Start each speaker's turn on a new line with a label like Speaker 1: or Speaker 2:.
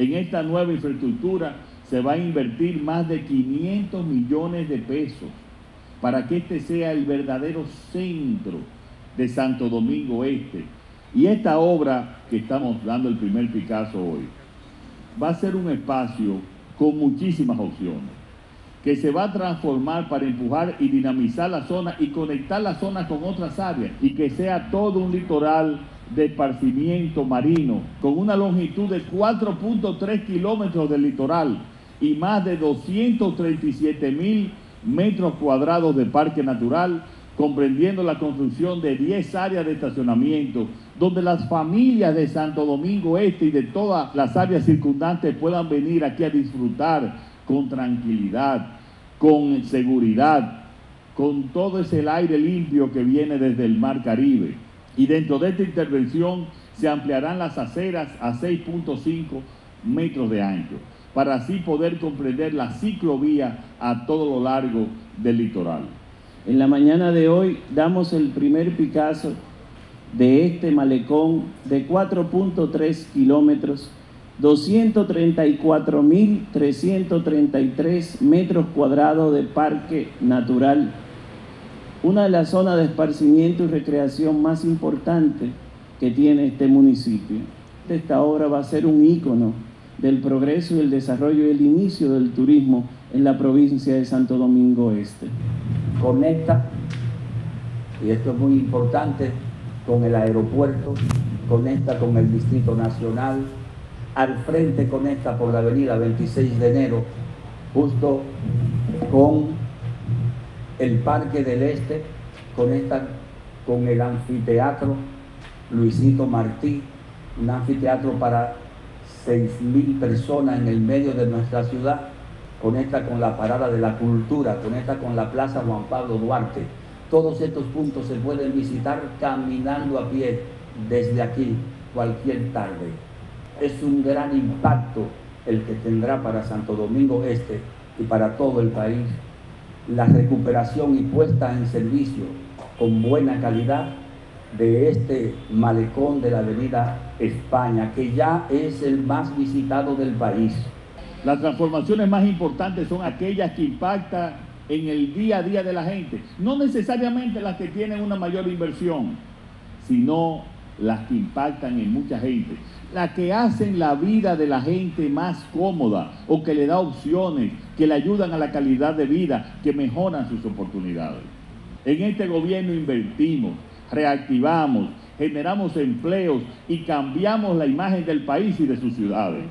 Speaker 1: En esta nueva infraestructura se va a invertir más de 500 millones de pesos para que este sea el verdadero centro de Santo Domingo Este. Y esta obra que estamos dando el primer Picasso hoy va a ser un espacio con muchísimas opciones que se va a transformar para empujar y dinamizar la zona y conectar la zona con otras áreas y que sea todo un litoral de esparcimiento marino con una longitud de 4.3 kilómetros del litoral y más de 237 mil metros cuadrados de parque natural, comprendiendo la construcción de 10 áreas de estacionamiento, donde las familias de Santo Domingo Este y de todas las áreas circundantes puedan venir aquí a disfrutar con tranquilidad, con seguridad, con todo ese aire limpio que viene desde el Mar Caribe. Y dentro de esta intervención se ampliarán las aceras a 6.5 metros de ancho para así poder comprender la ciclovía a todo lo largo del litoral.
Speaker 2: En la mañana de hoy damos el primer Picasso de este malecón de 4.3 kilómetros, 234.333 metros cuadrados de parque natural, una de las zonas de esparcimiento y recreación más importantes que tiene este municipio. Esta obra va a ser un ícono del progreso y el desarrollo y el inicio del turismo en la provincia de Santo Domingo Este.
Speaker 3: Conecta, y esto es muy importante, con el aeropuerto, conecta con el Distrito Nacional, al frente conecta por la avenida 26 de enero, justo con el Parque del Este, conecta con el anfiteatro Luisito Martí, un anfiteatro para mil personas en el medio de nuestra ciudad, conecta con la parada de la cultura, conecta con la Plaza Juan Pablo Duarte. Todos estos puntos se pueden visitar caminando a pie desde aquí cualquier tarde. Es un gran impacto el que tendrá para Santo Domingo Este y para todo el país la recuperación y puesta en servicio con buena calidad de este malecón de la avenida España, que ya es el más visitado del país.
Speaker 1: Las transformaciones más importantes son aquellas que impactan en el día a día de la gente, no necesariamente las que tienen una mayor inversión, sino las que impactan en mucha gente, las que hacen la vida de la gente más cómoda o que le da opciones, que le ayudan a la calidad de vida, que mejoran sus oportunidades. En este gobierno invertimos reactivamos, generamos empleos y cambiamos la imagen del país y de sus ciudades.